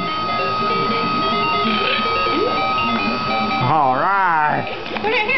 busted. All right.